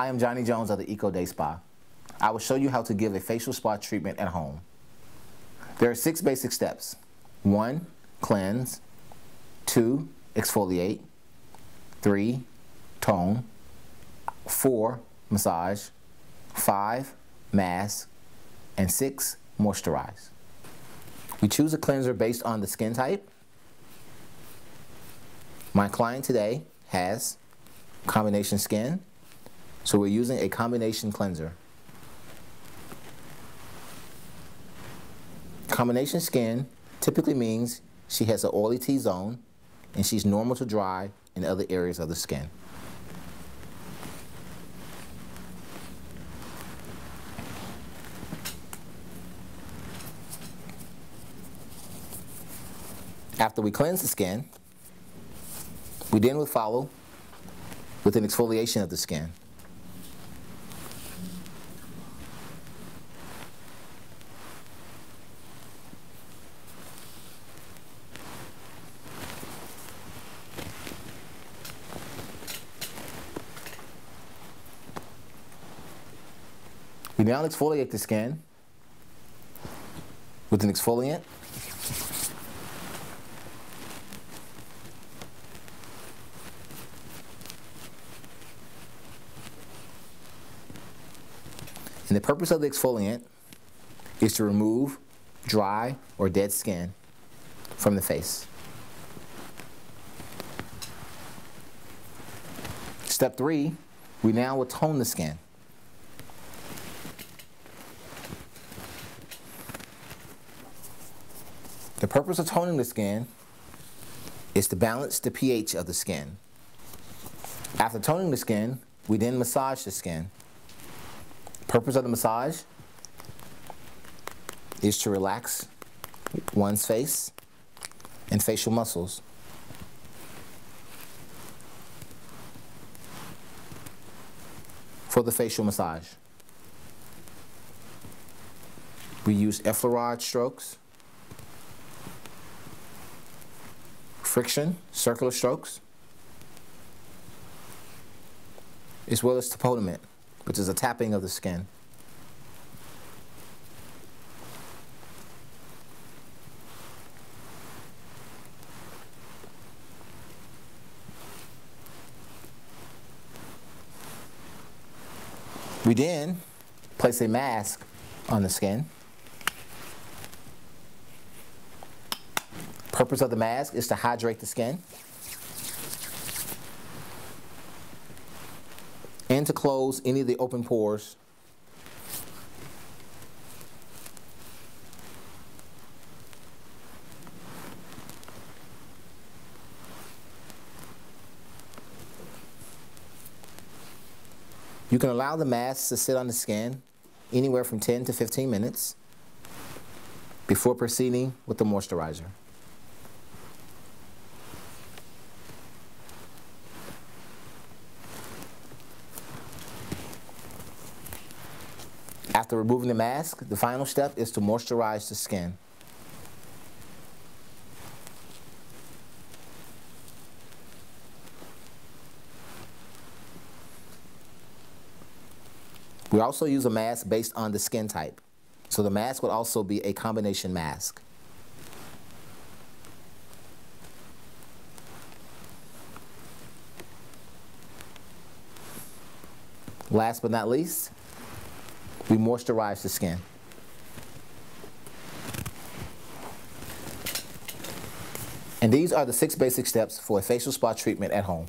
I am Johnnie Jones of the Eco Day Spa. I will show you how to give a facial spa treatment at home. There are six basic steps. One, cleanse. Two, exfoliate. Three, tone. Four, massage. Five, mask. And six, moisturize. We choose a cleanser based on the skin type. My client today has combination skin, so we're using a combination cleanser. Combination skin typically means she has an oily T-zone and she's normal to dry in other areas of the skin. After we cleanse the skin, we then will follow with an exfoliation of the skin. We now exfoliate the skin with an exfoliant. And the purpose of the exfoliant is to remove dry or dead skin from the face. Step three, we now will tone the skin. The purpose of toning the skin is to balance the pH of the skin. After toning the skin, we then massage the skin. Purpose of the massage is to relax one's face and facial muscles. For the facial massage, we use effleurage strokes friction, circular strokes, as well as tapotement, which is a tapping of the skin. We then place a mask on the skin. Purpose of the mask is to hydrate the skin and to close any of the open pores You can allow the mask to sit on the skin anywhere from 10 to 15 minutes before proceeding with the moisturizer. After removing the mask, the final step is to moisturize the skin. We also use a mask based on the skin type. So the mask would also be a combination mask. Last but not least, we moisturize the skin. And these are the six basic steps for a facial spa treatment at home.